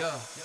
Yeah.